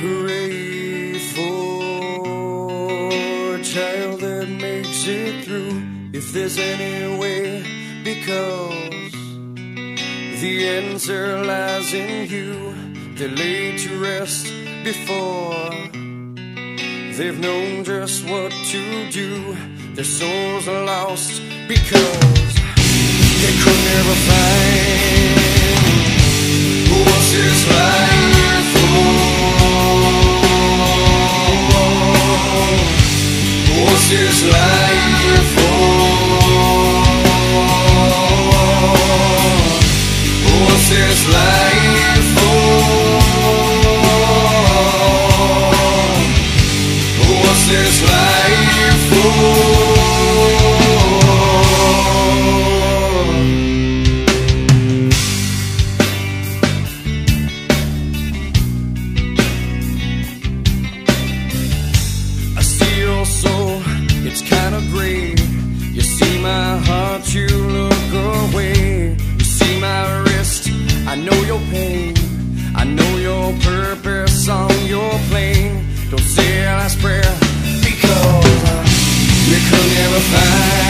Hooray for a child that makes it through. If there's any way, because the answer lies in you. They're laid to rest before they've known just what to do. Their souls are lost because they could never find is life for? What is life for? What is life for? your soul it's kind of gray. You see my heart, you look away. You see my wrist, I know your pain. I know your purpose on your plane. Don't say a last prayer because you could never find.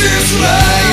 is right.